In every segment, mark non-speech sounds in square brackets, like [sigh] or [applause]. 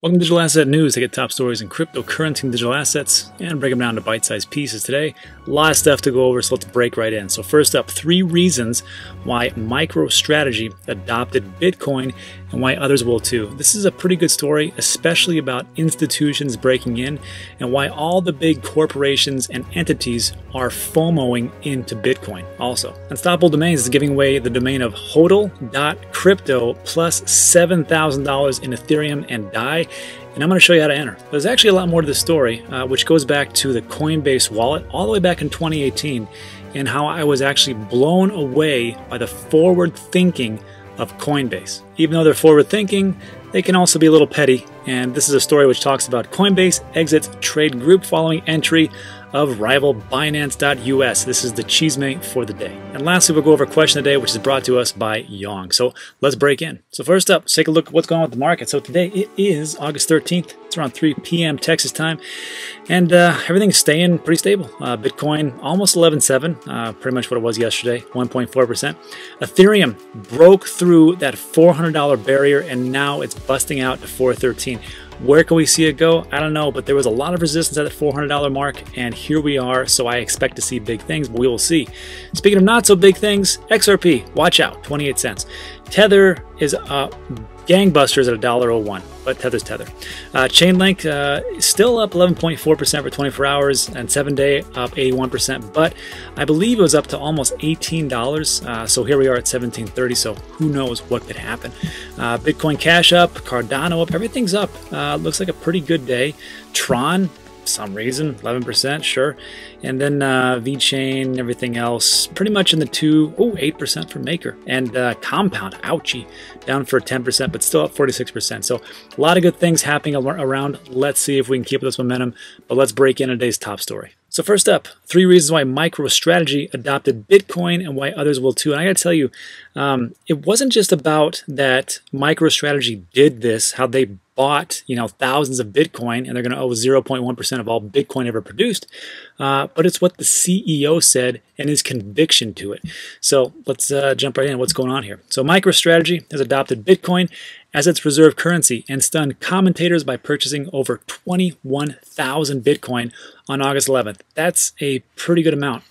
Welcome to Digital Asset News. I get top stories in cryptocurrency and digital assets and break them down to bite sized pieces today. A lot of stuff to go over, so let's break right in. So, first up, three reasons why MicroStrategy adopted Bitcoin and why others will too. This is a pretty good story, especially about institutions breaking in and why all the big corporations and entities are FOMOing into Bitcoin also. Unstoppable Domains is giving away the domain of hodl.crypto plus $7,000 in Ethereum and DAI and I'm going to show you how to enter. There's actually a lot more to the story, uh, which goes back to the Coinbase wallet all the way back in 2018 and how I was actually blown away by the forward thinking of Coinbase. Even though they're forward thinking, they can also be a little petty, and this is a story which talks about Coinbase exits trade group following entry of rival Binance.us. This is the chisme for the day. And lastly, we'll go over a question of the day, which is brought to us by Yong. So let's break in. So first up, let's take a look at what's going on with the market. So today it is August 13th. It's around 3 p.m. Texas time, and uh, everything's staying pretty stable. Uh, Bitcoin almost 11.7, uh, pretty much what it was yesterday, 1.4%. Ethereum broke through that $400 barrier, and now it's busting out to 413. Where can we see it go? I don't know, but there was a lot of resistance at the $400 mark, and here we are. So I expect to see big things, but we will see. Speaking of not so big things, XRP, watch out, 28 cents. Tether is uh, gangbusters at $1.01, but Tether's Tether. Uh, Chainlink uh, still up 11.4% for 24 hours and 7 day up 81%, but I believe it was up to almost $18. Uh, so here we are at 1730, so who knows what could happen. Uh, Bitcoin Cash up, Cardano up, everything's up. Uh, looks like a pretty good day. Tron some reason, 11%, sure. And then uh, VeChain, everything else, pretty much in the two, oh, 8% for Maker. And uh, Compound, ouchie, down for 10%, but still up 46%. So a lot of good things happening around. Let's see if we can keep this momentum, but let's break in today's top story. So first up, three reasons why MicroStrategy adopted Bitcoin and why others will too. And I got to tell you, um, it wasn't just about that MicroStrategy did this, how they bought you know thousands of Bitcoin and they're going to owe 0.1% of all Bitcoin ever produced, uh, but it's what the CEO said and his conviction to it. So let's uh, jump right in. What's going on here? So MicroStrategy has adopted Bitcoin as its reserve currency and stunned commentators by purchasing over 21,000 Bitcoin on August 11th. That's a pretty good amount.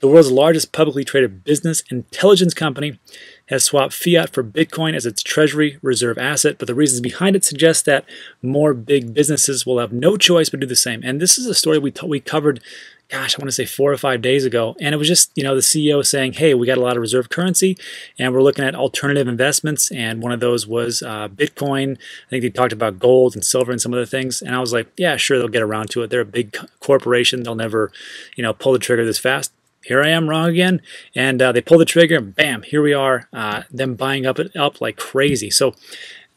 The world's largest publicly traded business intelligence company has swapped fiat for Bitcoin as its treasury reserve asset, but the reasons behind it suggest that more big businesses will have no choice but do the same. And this is a story we, we covered, gosh, I want to say four or five days ago. And it was just, you know, the CEO saying, hey, we got a lot of reserve currency and we're looking at alternative investments. And one of those was uh, Bitcoin. I think they talked about gold and silver and some other things. And I was like, yeah, sure, they'll get around to it. They're a big corporation. They'll never, you know, pull the trigger this fast here I am wrong again. And uh, they pull the trigger, and bam, here we are, uh, them buying up it up like crazy. So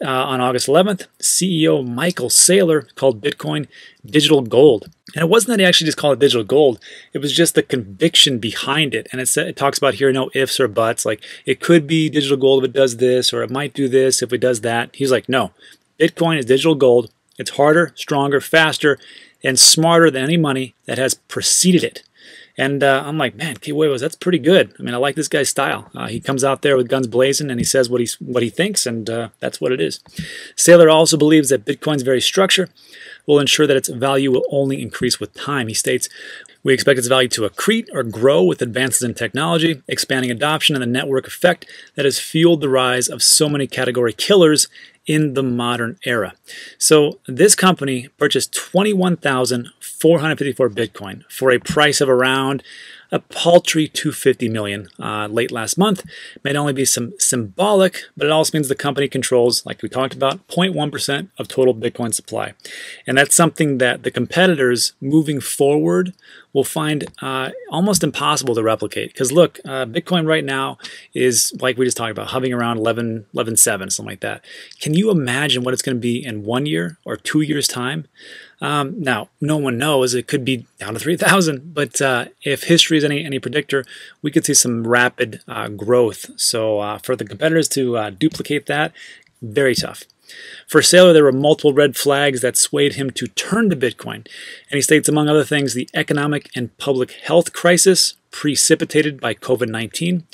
uh, on August 11th, CEO Michael Saylor called Bitcoin digital gold. And it wasn't that he actually just called it digital gold. It was just the conviction behind it. And it, it talks about here no ifs or buts. Like it could be digital gold if it does this, or it might do this if it does that. He's like, no, Bitcoin is digital gold. It's harder, stronger, faster, and smarter than any money that has preceded it. And uh, I'm like, man, K Huevos, that's pretty good. I mean, I like this guy's style. Uh, he comes out there with guns blazing and he says what, he's, what he thinks, and uh, that's what it is. Saylor also believes that Bitcoin's very structure will ensure that its value will only increase with time. He states, we expect its value to accrete or grow with advances in technology, expanding adoption, and the network effect that has fueled the rise of so many category killers in the modern era. So this company purchased 21,454 Bitcoin for a price of around a paltry 250 million uh, late last month. May only be some symbolic, but it also means the company controls, like we talked about, 0.1% of total Bitcoin supply. And that's something that the competitors moving forward will find uh, almost impossible to replicate. Because look, uh, Bitcoin right now is, like we just talked about, hovering around 11, 11 7, something like that. Can you imagine what it's going to be in one year or two years' time? Um, now, no one knows. It could be down to 3,000, but uh, if history is any, any predictor, we could see some rapid uh, growth. So uh, for the competitors to uh, duplicate that, very tough. For Saylor, there were multiple red flags that swayed him to turn to Bitcoin. And he states, among other things, the economic and public health crisis precipitated by COVID 19,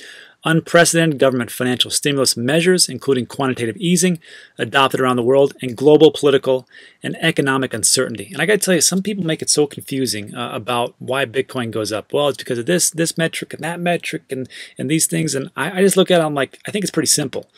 unprecedented government financial stimulus measures, including quantitative easing, adopted around the world, and global political and economic uncertainty. And I got to tell you, some people make it so confusing uh, about why Bitcoin goes up. Well, it's because of this this metric and that metric and and these things. And I, I just look at it, I'm like, I think it's pretty simple.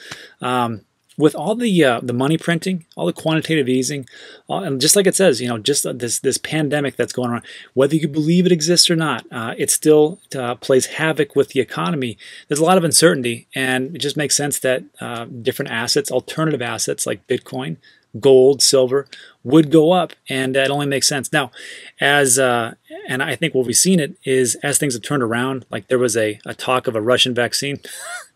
Um, with all the uh, the money printing, all the quantitative easing, all, and just like it says, you know, just this this pandemic that's going on, whether you believe it exists or not, uh, it still uh, plays havoc with the economy. There's a lot of uncertainty, and it just makes sense that uh, different assets, alternative assets like Bitcoin, gold, silver, would go up, and that only makes sense. Now, as uh, and I think what we've seen it is as things have turned around, like there was a, a talk of a Russian vaccine.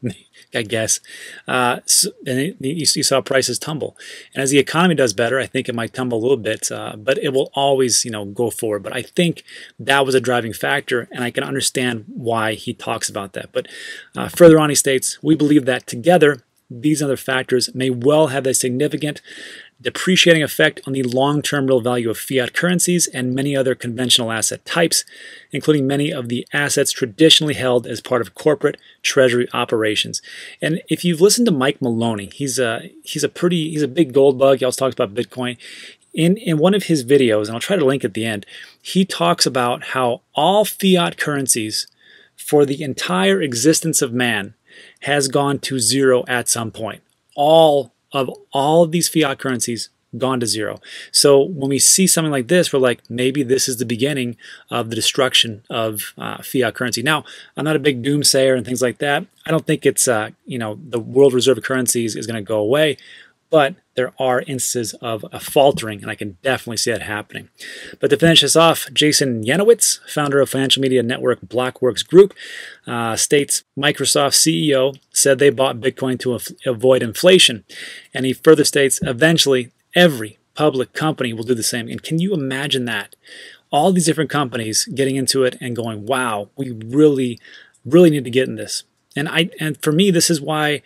[laughs] I guess. Uh, and it, you, you, saw prices tumble. And as the economy does better, I think it might tumble a little bit, uh, but it will always, you know, go forward. But I think that was a driving factor, and I can understand why he talks about that. But uh, further on, he states, we believe that together, these other factors may well have a significant depreciating effect on the long-term real value of fiat currencies and many other conventional asset types, including many of the assets traditionally held as part of corporate treasury operations. And if you've listened to Mike Maloney, he's a he's a pretty he's a big gold bug. He also talks about Bitcoin. In in one of his videos, and I'll try to link at the end, he talks about how all fiat currencies for the entire existence of man has gone to zero at some point. All of all of these fiat currencies gone to zero. So when we see something like this, we're like, maybe this is the beginning of the destruction of uh, fiat currency. Now, I'm not a big doomsayer and things like that. I don't think it's, uh, you know, the world reserve currencies is going to go away but there are instances of a faltering, and I can definitely see that happening. But to finish this off, Jason Yanowitz, founder of financial media network Blockworks Group, uh, states Microsoft CEO said they bought Bitcoin to avoid inflation. And he further states eventually every public company will do the same. And can you imagine that? All these different companies getting into it and going, wow, we really, really need to get in this. And I and for me, this is why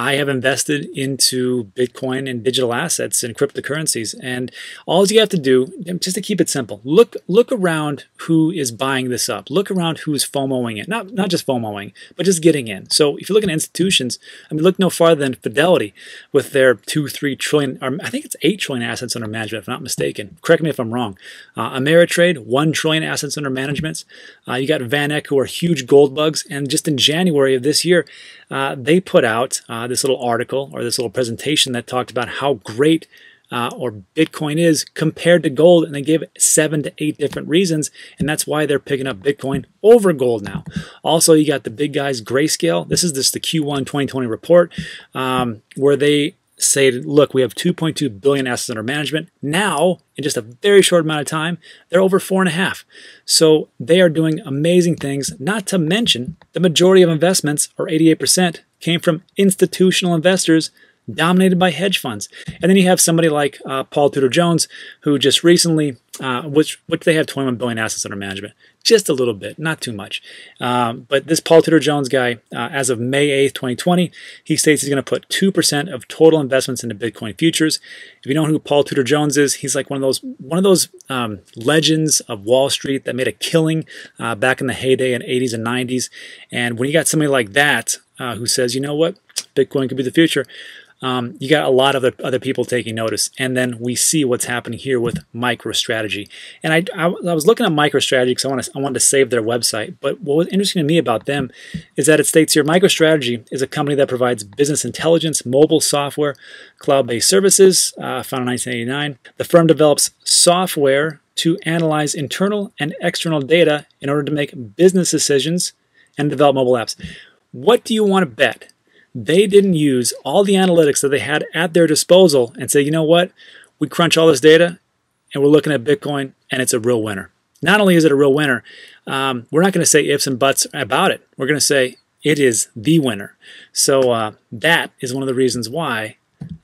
I have invested into Bitcoin and digital assets and cryptocurrencies. And all you have to do, just to keep it simple, look look around who is buying this up. Look around who is FOMOing it. Not not just FOMOing, but just getting in. So if you look at institutions, I mean, look no farther than Fidelity with their two, three trillion, or I think it's eight trillion assets under management, if I'm not mistaken. Correct me if I'm wrong. Uh, Ameritrade, one trillion assets under management. Uh, you got VanEck, who are huge gold bugs, and just in January of this year, uh, they put out uh, this little article or this little presentation that talked about how great uh, or Bitcoin is compared to gold, and they gave seven to eight different reasons, and that's why they're picking up Bitcoin over gold now. Also, you got the big guys, Grayscale. This is just the Q1 2020 report, um, where they say, look, we have 2.2 billion assets under management. Now, in just a very short amount of time, they're over four and a half. So they are doing amazing things, not to mention the majority of investments, or 88%, came from institutional investors dominated by hedge funds. And then you have somebody like uh, Paul Tudor Jones, who just recently, uh, which which they have 21 billion assets under management, just a little bit, not too much. Um, but this Paul Tudor Jones guy, uh, as of May 8th, 2020, he states he's going to put 2% of total investments into Bitcoin futures. If you know who Paul Tudor Jones is, he's like one of those one of those um, legends of Wall Street that made a killing uh, back in the heyday in 80s and 90s. And when you got somebody like that uh, who says, you know what, Bitcoin could be the future um, you got a lot of other, people taking notice. And then we see what's happening here with MicroStrategy. And I, I, I was looking at MicroStrategy because I, want to, I wanted to save their website. But what was interesting to me about them is that it states here MicroStrategy is a company that provides business intelligence, mobile software, cloud based services, uh, founded in 1989. The firm develops software to analyze internal and external data in order to make business decisions and develop mobile apps. What do you want to bet? They didn't use all the analytics that they had at their disposal and say, you know what, we crunch all this data and we're looking at Bitcoin and it's a real winner. Not only is it a real winner, um, we're not going to say ifs and buts about it. We're going to say it is the winner. So uh, that is one of the reasons why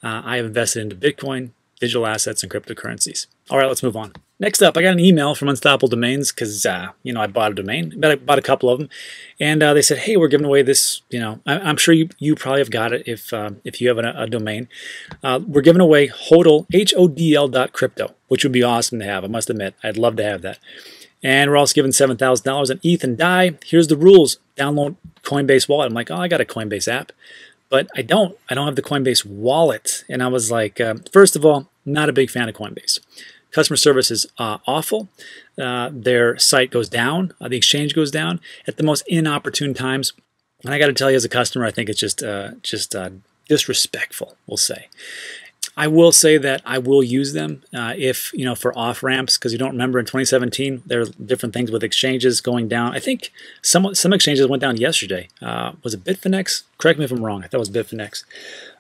uh, I have invested into Bitcoin, digital assets, and cryptocurrencies. All right, let's move on. Next up, I got an email from Unstoppable Domains because, uh, you know, I bought a domain, but I bought a couple of them. And uh, they said, hey, we're giving away this, you know, I, am sure you, you probably have got it if uh, if you have a, a domain. Uh, we're giving away HODL, H-O-D-L dot crypto, which would be awesome to have, I must admit. I'd love to have that. And we're also giving $7,000 in ETH and DAI. Here's the rules. Download Coinbase wallet. I'm like, oh, I got a Coinbase app. But I don't. I don't have the Coinbase wallet. And I was like, uh, first of all, not a big fan of Coinbase. Customer service is uh, awful. Uh, their site goes down. Uh, the exchange goes down at the most inopportune times. And I got to tell you, as a customer, I think it's just uh, just uh, disrespectful. We'll say. I will say that I will use them uh, if, you know, for off ramps, because you don't remember in 2017, there are different things with exchanges going down. I think some, some exchanges went down yesterday. Uh, was it Bitfinex? Correct me if I'm wrong. I thought it was Bitfinex.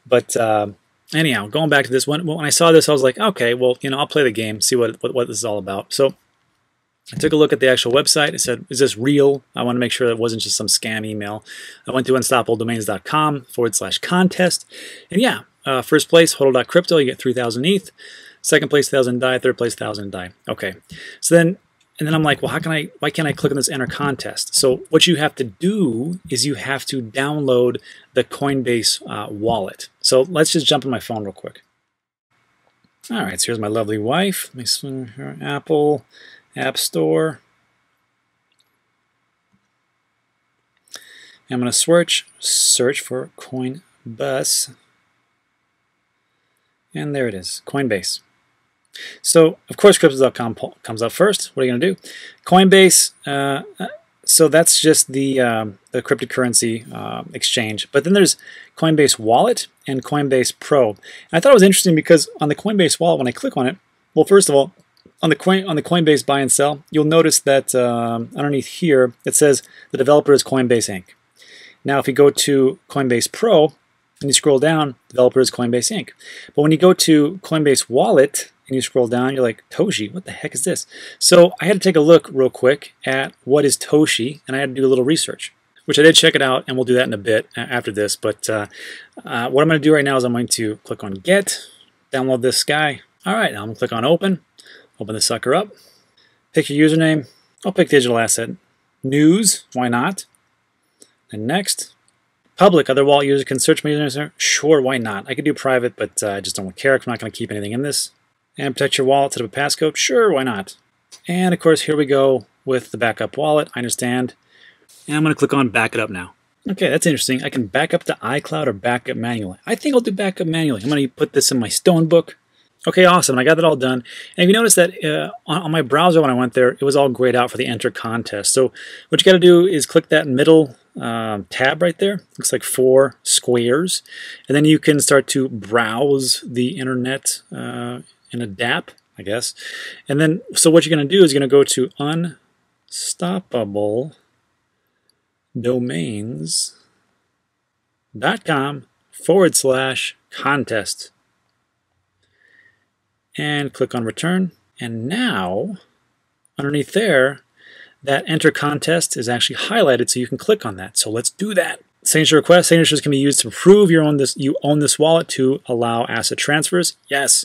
But uh, anyhow, going back to this, when, when I saw this, I was like, okay, well, you know, I'll play the game, see what, what, what this is all about. So I took a look at the actual website. I said, is this real? I want to make sure that it wasn't just some scam email. I went to unstoppabledomains.com forward slash contest. And yeah, uh, first place, hodl.crypto, you get 3,000 ETH. Second place, 1,000 DAI. Third place, 1,000 DAI. Okay. So then, and then I'm like, well, how can I, why can't I click on this enter contest? So what you have to do is you have to download the Coinbase uh, wallet. So let's just jump in my phone real quick. All right, so here's my lovely wife. My Apple App Store. I'm going to search, search for Coinbase. And there it is, Coinbase. So, of course, Crypto.com comes up first. What are you going to do? Coinbase, uh, uh, so that's just the, um, the cryptocurrency uh, exchange. But then there's Coinbase Wallet and Coinbase Pro. And I thought it was interesting because on the Coinbase Wallet, when I click on it, well, first of all, on the coin on the Coinbase buy and sell, you'll notice that um, underneath here it says the developer is Coinbase Inc. Now, if you go to Coinbase Pro, and you scroll down, developer is Coinbase Inc. But when you go to Coinbase Wallet and you scroll down, you're like, Toshi, what the heck is this? So I had to take a look real quick at what is Toshi, and I had to do a little research, which I did check it out, and we'll do that in a bit after this. But uh, uh, what I'm going to do right now is I'm going to click on Get, download this guy. All right, now I'm going to click on Open, open the sucker up, pick your username. I'll pick digital asset. News, why not? And next, Public, other wallet users can search my username. Sure, why not? I could do private, but uh, I just don't care. I'm not going to keep anything in this. And protect your wallet, set up a passcode. Sure, why not? And of course, here we go with the backup wallet. I understand. And I'm going to click on back it up now. Okay, that's interesting. I can back up to iCloud or back up manually. I think I'll do backup manually. I'm going to put this in my Stone book. Okay, awesome. I got that all done. And if you notice that uh, on, on, my browser when I went there, it was all grayed out for the enter contest. So what you got to do is click that middle um, tab right there. Looks like four squares. And then you can start to browse the internet uh, in a DApp, I guess. And then, so what you're going to do is you're going to go to unstoppable domains.com forward slash contest and click on return. And now, underneath there, that enter contest is actually highlighted so you can click on that. So let's do that. Signature request. Signatures can be used to prove you own this, you own this wallet to allow asset transfers. Yes.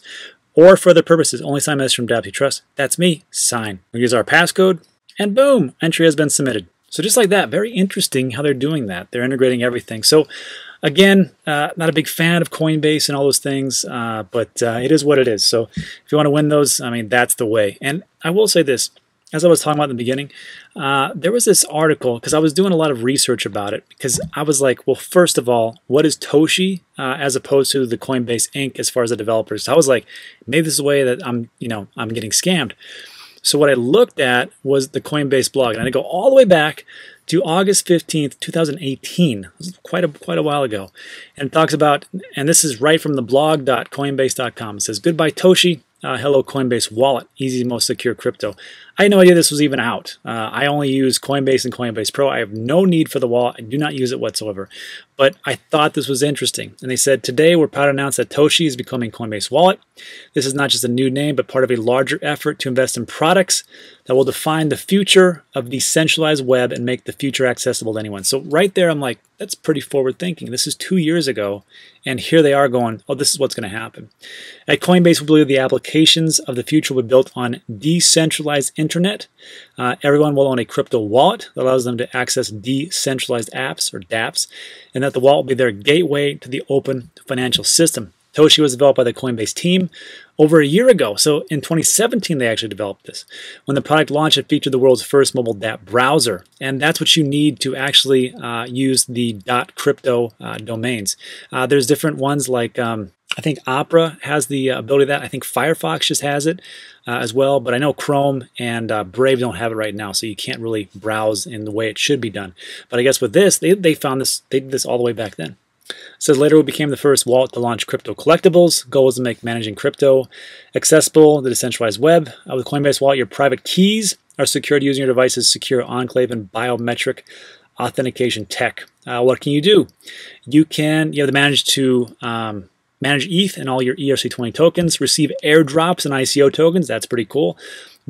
Or for other purposes. Only sign message from Dapsy Trust. That's me. Sign. We use our passcode. And boom, entry has been submitted. So just like that, very interesting how they're doing that. They're integrating everything. So Again, uh, not a big fan of Coinbase and all those things, uh, but uh, it is what it is. So if you want to win those, I mean, that's the way. And I will say this, as I was talking about in the beginning, uh, there was this article, because I was doing a lot of research about it, because I was like, well, first of all, what is Toshi uh, as opposed to the Coinbase Inc. as far as the developers? So I was like, maybe this is the way that I'm, you know, I'm getting scammed. So what I looked at was the Coinbase blog, and I go all the way back to August 15th, 2018. quite a quite a while ago. And talks about, and this is right from the blog.coinbase.com. It says, Goodbye, Toshi. Uh, hello, Coinbase Wallet, easy, most secure crypto. I had no idea this was even out. Uh, I only use Coinbase and Coinbase Pro. I have no need for the wallet. I do not use it whatsoever. But I thought this was interesting. And they said, Today we're proud to announce that Toshi is becoming Coinbase Wallet. This is not just a new name, but part of a larger effort to invest in products that will define the future of decentralized web and make the future accessible to anyone. So right there, I'm like, that's pretty forward thinking. This is two years ago, and here they are going, oh, this is what's going to happen. At Coinbase, we believe the applications of the future will be built on decentralized internet. Uh, everyone will own a crypto wallet that allows them to access decentralized apps or dApps, and that the wallet will be their gateway to the open financial system. Toshi was developed by the Coinbase team over a year ago. So in 2017, they actually developed this. When the product launched, it featured the world's first mobile dApp browser. And that's what you need to actually uh, use the .crypto uh, domains. Uh, there's different ones like um, I think Opera has the uh, ability that. I think Firefox just has it uh, as well, but I know Chrome and uh, Brave don't have it right now, so you can't really browse in the way it should be done. But I guess with this, they, they found this, they did this all the way back then. It says later we became the first wallet to launch crypto collectibles. Goal was to make managing crypto accessible, the decentralized web. Uh, with Coinbase Wallet, your private keys are secured using your device's secure enclave and biometric authentication tech. Uh, what can you do? You can you have to manage to um, manage ETH and all your ERC20 tokens, receive airdrops and ICO tokens. That's pretty cool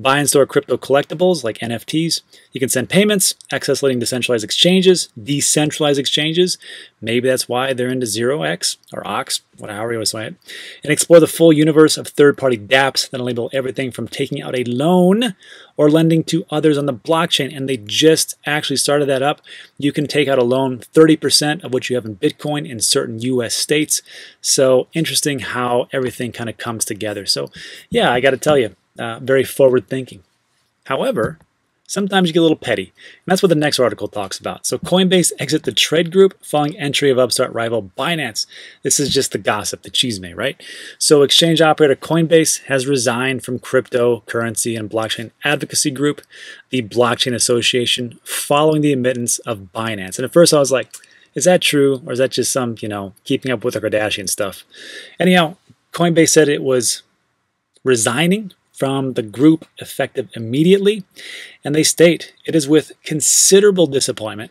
buy and store crypto collectibles like NFTs. You can send payments, access leading decentralized exchanges, decentralized exchanges. Maybe that's why they're into 0x or OX, whatever you want to say it. And explore the full universe of third-party dApps that enable everything from taking out a loan or lending to others on the blockchain. And they just actually started that up. You can take out a loan 30% of what you have in Bitcoin in certain US states. So interesting how everything kind of comes together. So yeah, I got to tell you, uh, very forward thinking. However, sometimes you get a little petty, and that's what the next article talks about. So Coinbase exit the trade group following entry of upstart rival Binance. This is just the gossip, the chisme, right? So exchange operator Coinbase has resigned from cryptocurrency and blockchain advocacy group, the Blockchain Association, following the admittance of Binance. And at first I was like, is that true, or is that just some, you know, keeping up with the Kardashian stuff? Anyhow, Coinbase said it was resigning from the group effective immediately. And they state, It is with considerable disappointment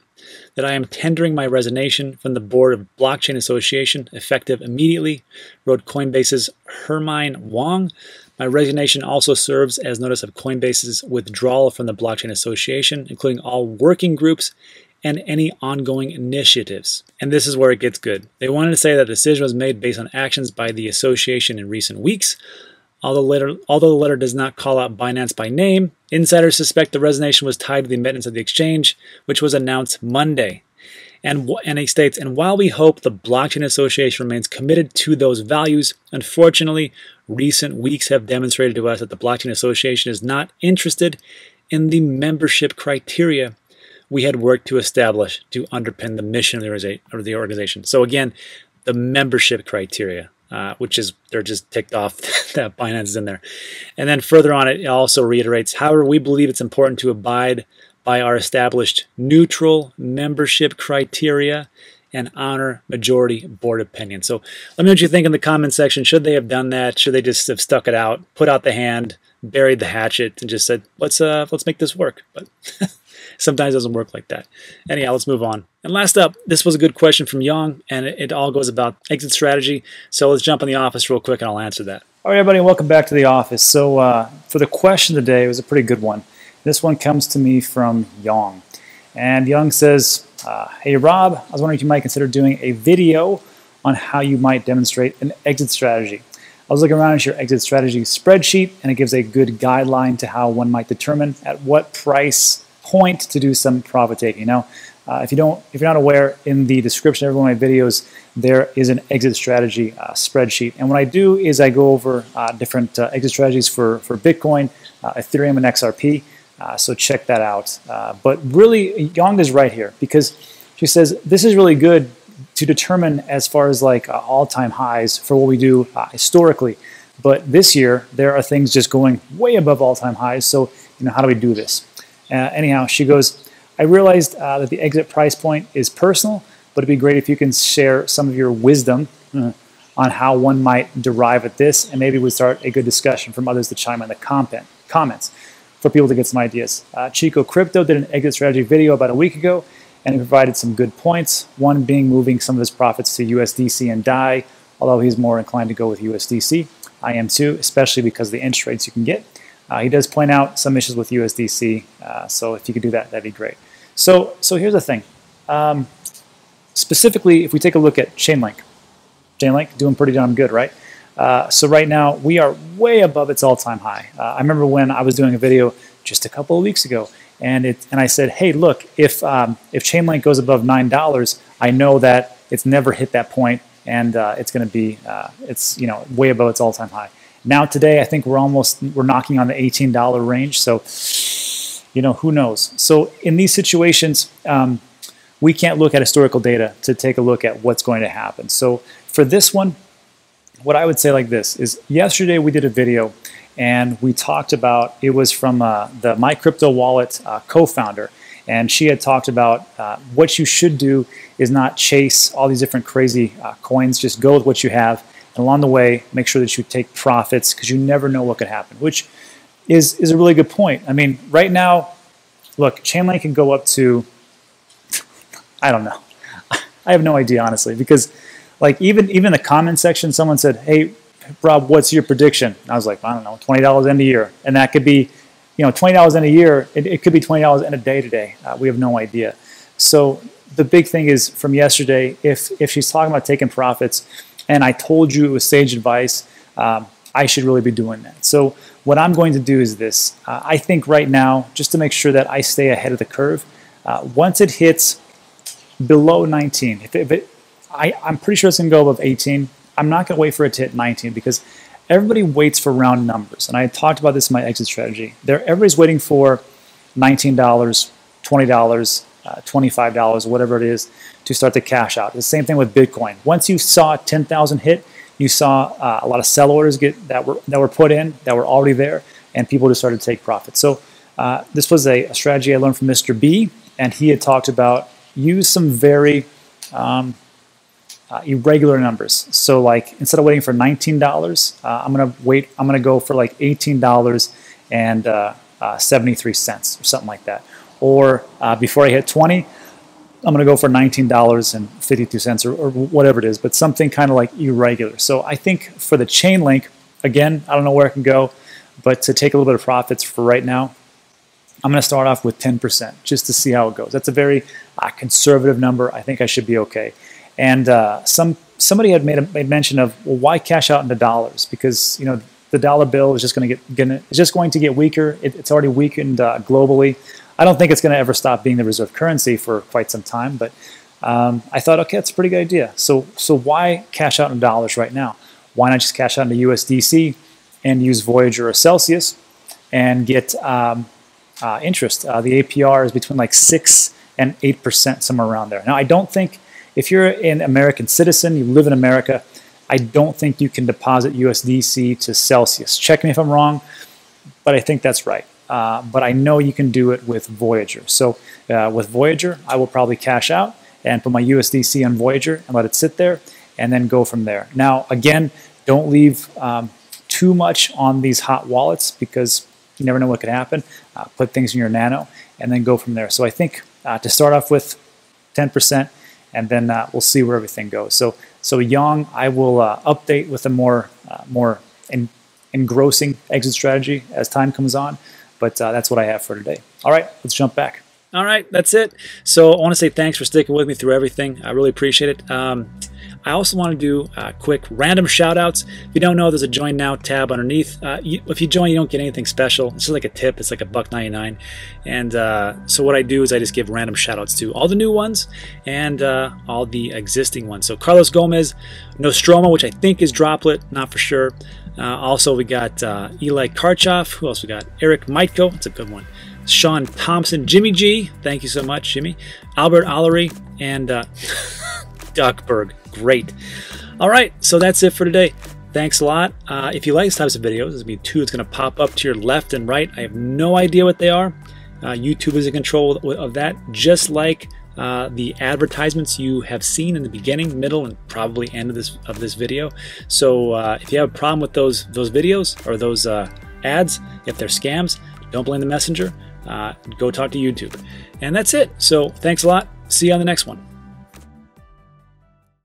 that I am tendering my resignation from the board of Blockchain Association effective immediately, wrote Coinbase's Hermine Wong. My resignation also serves as notice of Coinbase's withdrawal from the Blockchain Association, including all working groups and any ongoing initiatives. And this is where it gets good. They wanted to say that the decision was made based on actions by the association in recent weeks, Although, although the letter does not call out Binance by name, insiders suspect the resignation was tied to the admittance of the exchange, which was announced Monday. And, and he states, and while we hope the Blockchain Association remains committed to those values, unfortunately, recent weeks have demonstrated to us that the Blockchain Association is not interested in the membership criteria we had worked to establish to underpin the mission of the organization. So again, the membership criteria uh, which is they're just ticked off [laughs] that Binance is in there. And then further on, it also reiterates, however, we believe it's important to abide by our established neutral membership criteria and honor majority board opinion. So let me know what you think in the comment section. Should they have done that? Should they just have stuck it out, put out the hand, buried the hatchet, and just said, let's uh, let's make this work? But [laughs] sometimes it doesn't work like that. Anyhow, let's move on. And last up, this was a good question from Young, and it, it all goes about exit strategy. So let's jump in the office real quick, and I'll answer that. All right, everybody, welcome back to the office. So uh, for the question today, it was a pretty good one. This one comes to me from Young. And Young says, uh, Hey, Rob, I was wondering if you might consider doing a video on how you might demonstrate an exit strategy. I was looking around at your exit strategy spreadsheet, and it gives a good guideline to how one might determine at what price point to do some profit taking. Now, uh, if you don't, if you're not aware, in the description of every one of my videos, there is an exit strategy uh, spreadsheet. And what I do is I go over uh, different uh, exit strategies for for Bitcoin, uh, Ethereum, and XRP. Uh, so check that out. but really, Yang is right here because she says this is really good to determine as far as like all-time highs for what we do historically. But this year, there are things just going way above all-time highs. So you know, how do we do this? Uh, anyhow, she goes, I realized uh, that the exit price point is personal, but it'd be great if you can share some of your wisdom uh, on how one might derive at this, and maybe we start a good discussion from others to chime in the comment, comments for people to get some ideas. Uh, Chico Crypto did an exit strategy video about a week ago, and he provided some good points. One being moving some of his profits to USDC and DAI, although he's more inclined to go with USDC. I am too, especially because of the interest rates you can get. Uh, he does point out some issues with USDC, uh, so if you could do that, that'd be great. So, so here's the thing. Um, specifically, if we take a look at Chainlink, Chainlink doing pretty darn good, right? Uh, so right now we are way above its all-time high. Uh, I remember when I was doing a video just a couple of weeks ago, and it and I said, hey, look, if um, if Chainlink goes above nine dollars, I know that it's never hit that point and uh, it's going to be uh, it's you know way above its all-time high. Now today, I think we're almost we're knocking on the $18 range. So you know who knows. So in these situations, um, we can't look at historical data to take a look at what's going to happen. So for this one, what I would say like this is yesterday we did a video and we talked about it was from uh, the My Crypto Wallet uh, co-founder. And she had talked about uh, what you should do is not chase all these different crazy uh, coins. Just go with what you have. And along the way make sure that you take profits because you never know what could happen which is is a really good point. I mean right now look Chainlink can go up to I don't know. [laughs] I have no idea honestly because like even even the comment section someone said hey Rob, what's your prediction? I was like, I don't know, twenty dollars in a year, and that could be, you know, twenty dollars in a year. It, it, could be twenty dollars in a day today. Uh, we have no idea. So the big thing is from yesterday. If if she's talking about taking profits, and I told you it was sage advice, um, I should really be doing that. So what I'm going to do is this. Uh, I think right now, just to make sure that I stay ahead of the curve, uh, once it hits below 19, if it, if it I, I'm pretty sure it's going to go above 18 I'm not going to wait for it to hit 19 because everybody waits for round numbers. And I talked about this in my exit strategy. There, everybody's waiting for $19, $20, uh, $25, whatever it is, to start to cash out. The same thing with Bitcoin. Once you saw 10,000 hit, you saw uh, a lot of sell orders get that were that were put in that were already there, and people just started to take profit. So uh, this was a, a, strategy I learned from Mr. B, and he had talked about use some very um, uh, irregular numbers. So like instead of waiting for $19, uh, I'm gonna wait. I'm gonna go for like $18 and uh, uh 73 cents or something like that. Or uh, before I hit 20, I'm gonna go for $19 and 52 cents or, or whatever it is, but something kind of like irregular. So I think for the Chainlink, again, I don't know where I can go, but to take a little bit of profits for right now, I'm going to start off with 10% just to see how it goes. That's a very uh, conservative number. I think I should be okay. And uh, some somebody had made a made mention of well, why cash out into dollars? Because you know the dollar bill is just going to get gonna, it's just going to get weaker. It, it's already weakened uh, globally. I don't think it's going to ever stop being the reserve currency for quite some time. But um, I thought, okay, that's a pretty good idea. So so why cash out in dollars right now? Why not just cash out into USDC and use Voyager or Celsius and get um, uh, interest? Uh, the APR is between like six and eight percent, somewhere around there. Now I don't think if you're an American citizen, you live in America, I don't think you can deposit USDC to Celsius. Check me if I'm wrong, but I think that's right. Uh, but I know you can do it with Voyager. So uh, with Voyager, I will probably cash out and put my USDC on Voyager and let it sit there and then go from there. Now, again, don't leave um, too much on these hot wallets because you never know what could happen. Uh, put things in your nano and then go from there. So I think uh, to start off with 10%, and then uh, we'll see where everything goes. So, so Yang, I will uh, update with a more, uh, more en engrossing exit strategy as time comes on. But uh, that's what I have for today. All right, let's jump back. All right, that's it. So I want to say thanks for sticking with me through everything. I really appreciate it. Um, I also want to do uh, quick random shout outs. If you don't know, there's a join now tab underneath. Uh, you, if you join, you don't get anything special. It's just like a tip. It's like a buck 99. And uh, so what I do is I just give random shout outs to all the new ones and uh, all the existing ones. So Carlos Gomez, Nostromo, which I think is Droplet, not for sure. Uh, also, we got uh, Eli Karchov. Who else we got? Eric Mitko. It's a good one. Sean Thompson, Jimmy G. Thank you so much, Jimmy. Albert Allery, and [laughs] Duckberg great. All right, so that's it for today. Thanks a lot. Uh, if you like these types of videos, there's going to be two that's going to pop up to your left and right. I have no idea what they are. Uh, YouTube is in control of that, just like uh, the advertisements you have seen in the beginning, middle, and probably end of this of this video. So uh, if you have a problem with those those videos or those uh, ads, if they're scams, don't blame the messenger. Uh, go talk to YouTube. And that's it. So thanks a lot. See you on the next one.